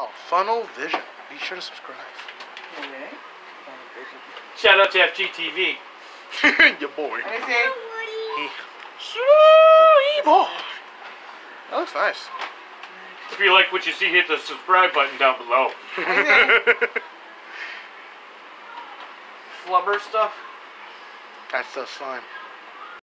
Oh, Funnel Vision. Be sure to subscribe. Okay. Shout out to FGTeeV. Your boy. Let me see. Boy. That looks nice. If you like what you see, hit the subscribe button down below. Flubber stuff. That's the slime.